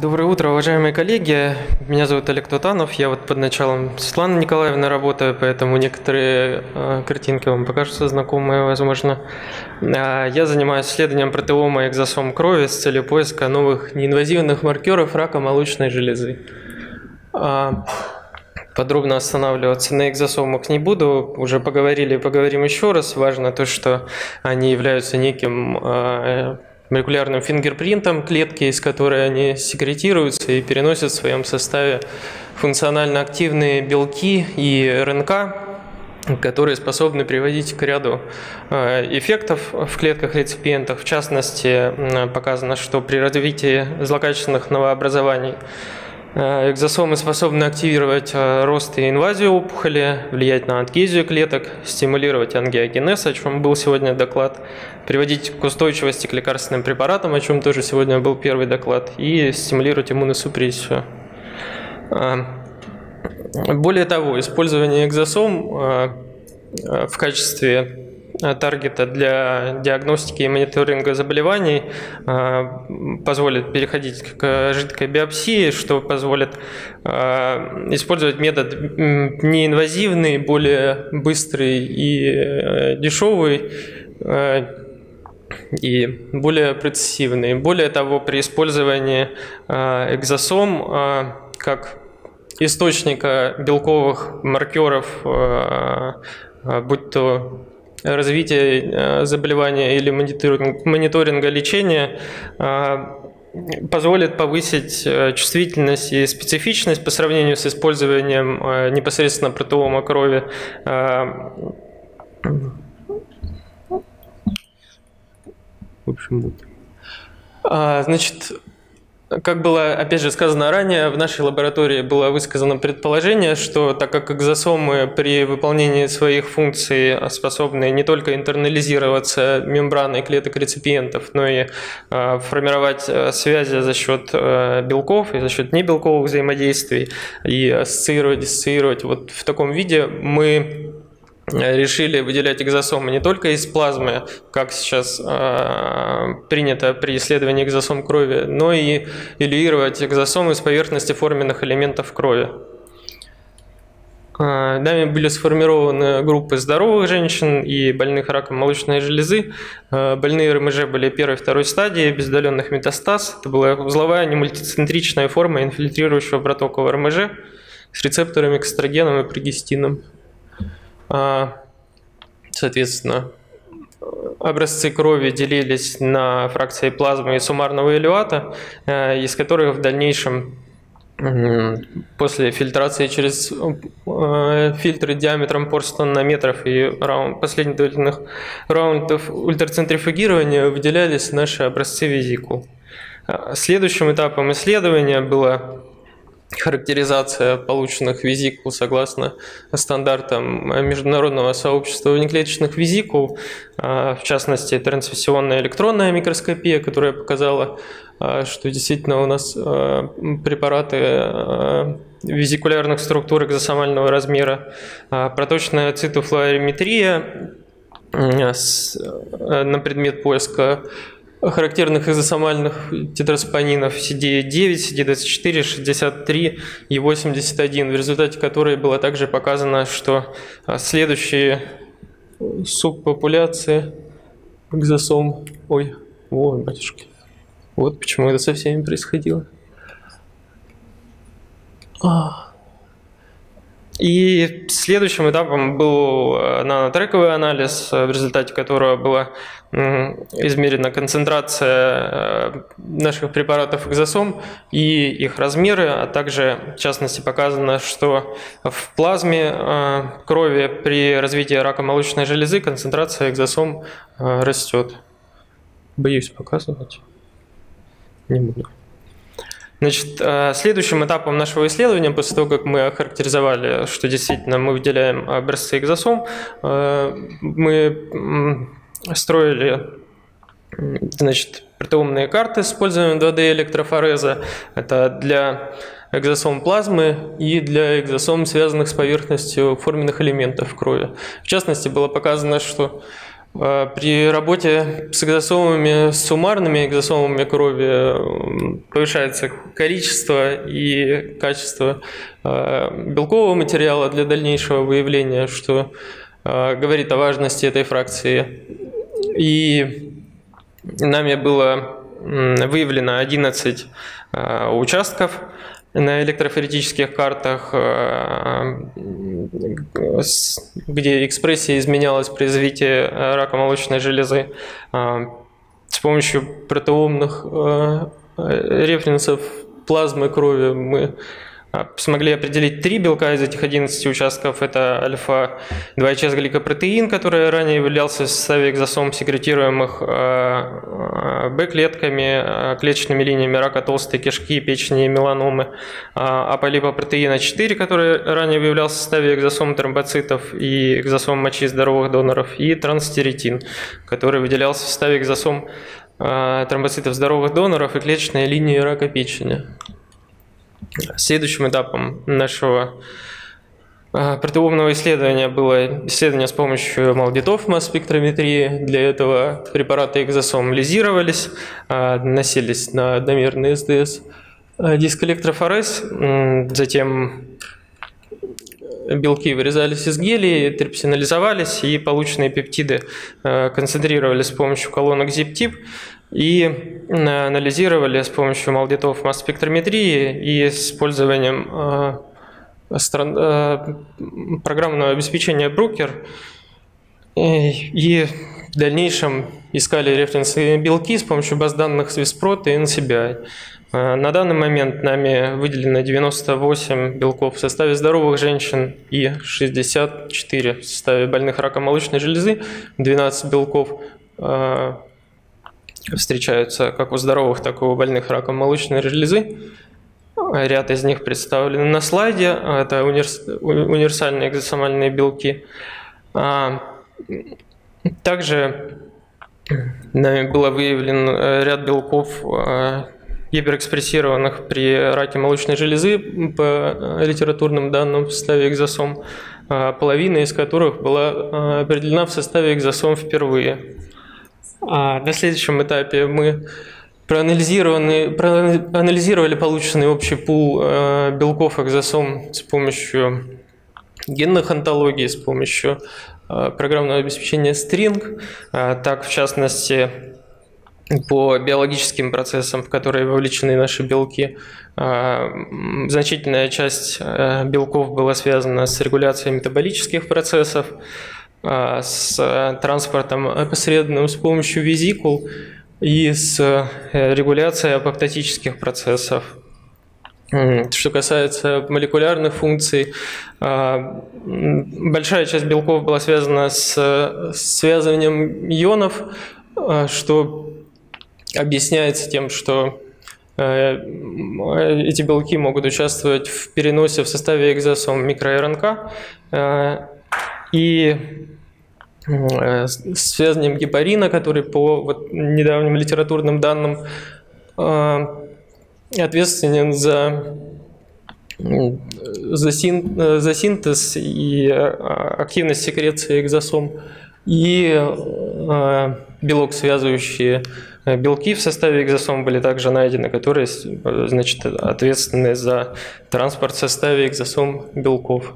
Доброе утро, уважаемые коллеги. Меня зовут Олег Тутанов. Я вот под началом Светланы Николаевны работаю, поэтому некоторые э, картинки вам покажутся знакомые, возможно. Э, я занимаюсь исследованием протеома экзосом крови с целью поиска новых неинвазивных маркеров рака молочной железы. Э, подробно останавливаться на экзосомах не буду. Уже поговорили, поговорим еще раз. Важно то, что они являются неким молекулярным фингерпринтом клетки, из которой они секретируются и переносят в своем составе функционально активные белки и РНК, которые способны приводить к ряду э, эффектов в клетках реципиентов. В частности, показано, что при развитии злокачественных новообразований экзосомы способны активировать э, рост и инвазию опухоли, влиять на адгезию клеток, стимулировать ангиогенез, о чем был сегодня доклад, приводить к устойчивости к лекарственным препаратам, о чем тоже сегодня был первый доклад, и стимулировать иммуносупрессию. Э, более того, использование экзосом в качестве Э, таргета для диагностики и мониторинга заболеваний э, позволит переходить к жидкой биопсии, что позволит э, использовать метод неинвазивный, более быстрый и дешевый и более прецессивный. Более того, при использовании экзосом как источника белковых маркеров, будь то развития э, заболевания или мониторинга лечения э, позволит повысить э, чувствительность и специфичность по сравнению с использованием непосредственно протеома крови. В общем, вот. Значит, как было, опять же, сказано ранее, в нашей лаборатории было высказано предположение, что так как экзосомы при выполнении своих функций способны не только интернализироваться мембраной клеток реципиентов, но и э, формировать э, связи за счет э, белков и за счет небелковых взаимодействий и ассоциировать, диссоциировать вот в таком виде, мы решили выделять экзосомы не только из плазмы, как сейчас э, принято при исследовании экзосом крови, но и илюировать экзосомы с поверхности форменных элементов крови. Э, нами были сформированы группы здоровых женщин и больных раком молочной железы. Э, больные РМЖ были первой и второй стадии, без удаленных метастаз. Это была узловая немультицентричная форма инфильтрирующего протока РМЖ с рецепторами к эстрогеном и прогестином. А, соответственно, образцы крови делились на фракции плазмы и суммарного элюата, э, из которых в дальнейшем после фильтрации через э, фильтры диаметром порста нанометров и раунд, последовательных раундов ультрацентрифугирования выделялись наши образцы визикул. Следующим этапом исследования было характеризация полученных визикул согласно стандартам Международного сообщества внеклеточных визикул, а, в частности, трансмиссионная электронная микроскопия, которая показала, а, что действительно у нас а, препараты визикулярных структур экзосомального размера, проточная цитофлуориметрия на предмет поиска характерных изосомальных тетрасапонинов CD9, CD24, 63 и 81, в результате которой было также показано, что а, следующие субпопуляции экзосом... Ой, ой, батюшки. Вот почему это со всеми происходило. А. И следующим этапом был э, нанотрековый анализ, э, в результате которого была измерена концентрация э, наших препаратов экзосом и их размеры, а также, в частности, показано, что в плазме крови при развитии рака молочной железы концентрация экзосом растет. Боюсь показывать. Не буду. Значит, э, следующим этапом нашего исследования, после того, как мы охарактеризовали, что действительно мы выделяем образцы экзосом, э, мы строили значит, протеомные карты с использованием 2D электрофореза. Это для экзосом плазмы и для экзосом, связанных с поверхностью форменных элементов крови. В частности, было показано, что При работе с экзосомами, с суммарными экзосомами крови повышается количество и качество белкового материала для дальнейшего выявления, что говорит о важности этой фракции. И нами было выявлено 11 участков – на электрофоретических картах, э, где экспрессия изменялась при развитии э, рака молочной железы э, с помощью протеомных референсов плазмы крови мы смогли определить три белка из этих 11 участков. Это альфа-2 гликопротеин, который ранее являлся составе экзосом, секретируемых а, а, Б-клетками, клеточными линиями рака толстой кишки, печени и меланомы. Аполипопротеина 4, который ранее являлся в составе экзосом тромбоцитов и экзосом мочи здоровых доноров. И транстеритин, который выделялся в составе экзосом тромбоцитов здоровых доноров и клеточной линии рака печени. Следующим этапом нашего а, протеомного исследования было исследование с помощью молдитов масс-спектрометрии. Для этого препараты экзосом лизировались, а, носились на одномерный СДС а, диск электрофорез, затем белки вырезались из гелий, трипсинализовались, и полученные пептиды концентрировались с помощью колонок ZipTip и анализировали с помощью молдитов масс-спектрометрии и с использованием э, э, программного обеспечения Брукер и в дальнейшем искали референсные белки с помощью баз данных Swissprot и NCBI. Э, на данный момент нами выделено 98 белков в составе здоровых женщин и 64 в составе больных раком молочной железы, 12 белков встречаются как у здоровых, так и у больных раком молочной железы. Ряд из них представлены на слайде. Это универсальные экзосомальные белки. А, также нами было выявлен э, ряд белков, э, гиперэкспрессированных при раке молочной железы по литературным данным в составе экзосом, а, половина из которых была э, определена в составе экзосом впервые. А на следующем этапе мы проанализировали, полученный общий пул э, белков экзосом с помощью генных антологий, с помощью э, программного обеспечения String. А так, в частности, по биологическим процессам, в которые вовлечены наши белки. Значительная часть э, белков была связана с регуляцией метаболических процессов, с э, транспортом опосредованным с помощью визикул и с э, регуляцией апоптотических процессов. Что касается молекулярных функций, а, большая часть белков была связана с связыванием ионов, а, что объясняется тем, что э, эти белки могут участвовать в переносе в составе экзосом микроРНК, и э, связанием гепарина, который по вот недавним литературным данным э, ответственен за, за, син, э, за синтез и активность секреции экзосом, и белок, связывающие белки в составе экзосом были также найдены, которые значит, ответственны за транспорт в составе экзосом белков.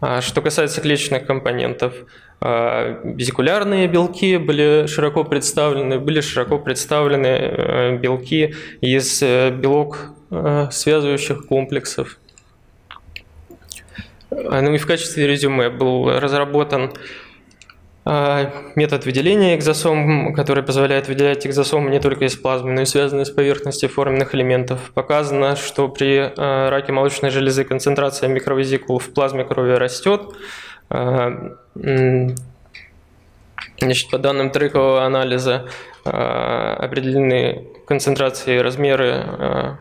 А что касается клеточных компонентов, а, визикулярные белки были широко представлены, были широко представлены э, белки из э, белок э, связывающих комплексов. Ну и в качестве резюме был разработан а, метод выделения экзосом, который позволяет выделять экзосомы не только из плазмы, но и связанные с поверхностью форменных элементов. Показано, что при а, раке молочной железы концентрация микровизикул в плазме крови растет. А, значит, по данным трекового анализа определены концентрации и размеры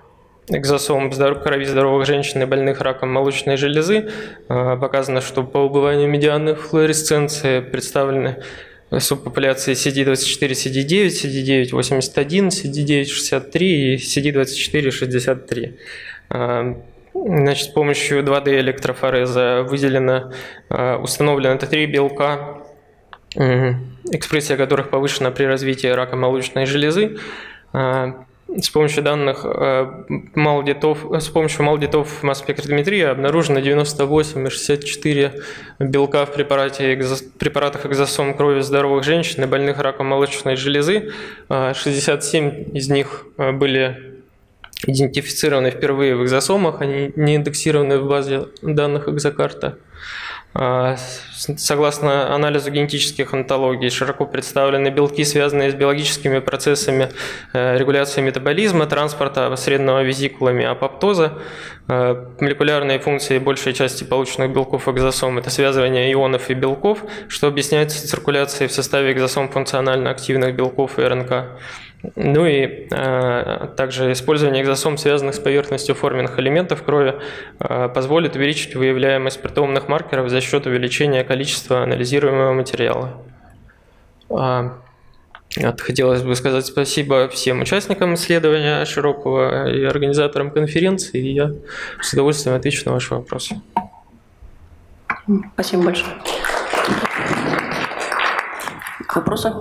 экзосом здоров, крови здоровых женщин и больных раком молочной железы. А, показано, что по убыванию медианной флуоресценции представлены субпопуляции CD24, CD9, CD981, CD963 и CD2463. А, значит, с помощью 2D электрофореза выделено, а, установлено три белка экспрессия которых повышена при развитии рака молочной железы. С помощью данных малдитов, с помощью малдитов масс-спектрометрии обнаружено 98,64 белка в препарате, препаратах экзосом крови здоровых женщин и больных раком молочной железы. 67 из них были идентифицированы впервые в экзосомах, они не индексированы в базе данных экзокарта. А, согласно анализу генетических онтологий, широко представлены белки, связанные с биологическими процессами э, регуляции метаболизма, транспорта среднего визикулами апоптоза. Э, молекулярные функции большей части полученных белков экзосом – это связывание ионов и белков, что объясняется циркуляцией в составе экзосом функционально активных белков и РНК. Ну и э, также использование экзосом, связанных с поверхностью форменных элементов крови, э, позволит увеличить выявляемость протеомных маркеров за счет увеличения количества анализируемого материала. Э, хотелось бы сказать спасибо всем участникам исследования широкого и организаторам конференции, и я с удовольствием отвечу на ваши вопросы. Спасибо большое. Вопросы?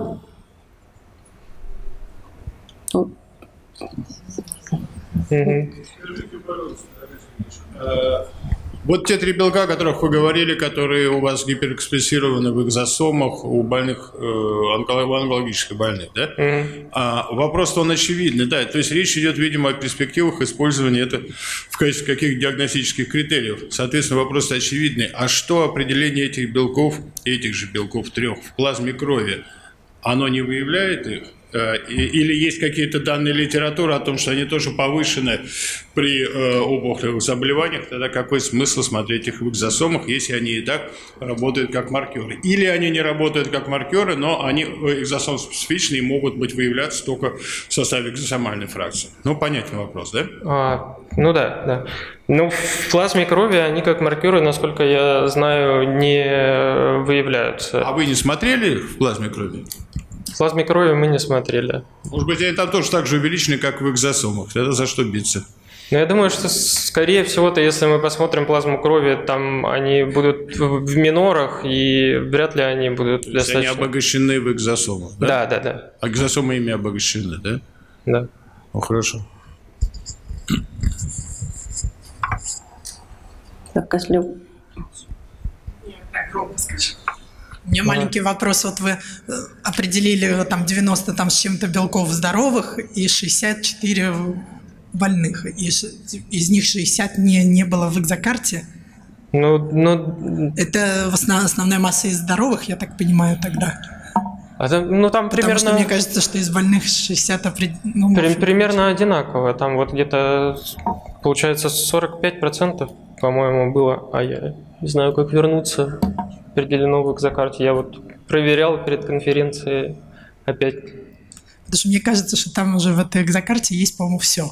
Вот те три белка, о которых вы говорили, которые у вас гиперэкспрессированы в экзосомах у больных, э, онкологически больных, да? Mm-hmm. А, вопрос он очевидный, да. То есть речь идет, видимо, о перспективах использования это в качестве каких диагностических критериев. Соответственно, вопрос очевидный. А что определение этих белков, этих же белков трех в плазме крови, оно не выявляет их? Э, или есть какие-то данные литературы о том, что они тоже повышены при э, опухолевых заболеваниях, тогда какой смысл смотреть их в экзосомах, если они и так работают как маркеры? Или они не работают как маркеры, но они э, экзосом специфичны и могут быть выявляться только в составе экзосомальной фракции? Ну, понятный вопрос, да? А, ну да, да. Ну, в плазме крови они как маркеры, насколько я знаю, не выявляются. А вы не смотрели в плазме крови? В плазме крови мы не смотрели. Может быть, они там тоже так же увеличены, как в экзосомах. Это за что биться? Ну, я думаю, что, скорее всего-то, если мы посмотрим плазму крови, там они будут в минорах, и вряд ли они будут То достаточно... они обогащены в экзосомах, да? Да, да, да. А экзосомы ими обогащены, да? Да. Ну, хорошо. Так, если... Я так громко скажу. У меня маленький вопрос. Вот вы э, определили там 90 там с чем-то белков здоровых и 64 больных. И из них 60 не, не было в экзокарте. Ну, ну... Это основ, основная масса из здоровых, я так понимаю, тогда. А там, ну там примерно... Потому что мне кажется, что из больных 60 ну, При, примерно быть. одинаково. Там вот где-то получается 45% по-моему было. А я не знаю, как вернуться определено в экзокарте. Я вот проверял перед конференцией опять. Потому что мне кажется, что там уже в этой экзокарте есть, по-моему, все.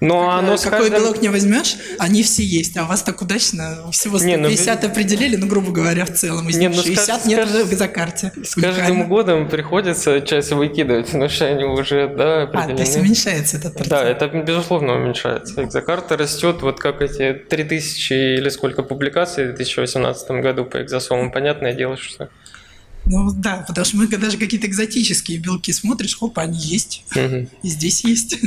Но оно Какой каждым... белок не возьмешь, они все есть, а у вас так удачно всего 150 не, ну, определили, ну, грубо говоря, в целом, из не, них 60 ну, нет в экзокарте. С каждым годом приходится часть выкидывать, потому что они уже, да, определены. А, то есть уменьшается этот процент. Да, это, безусловно, уменьшается. Экзокарта растет, вот как эти 3000 или сколько публикаций в 2018 году по экзосомам, понятное дело, что ну да, потому что мы даже какие-то экзотические белки смотришь, хоп, они есть. Угу. И здесь есть.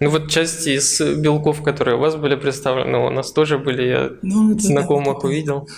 Ну вот части из белков, которые у вас были представлены, у нас тоже были, я ну, знакомых да, увидел. Да.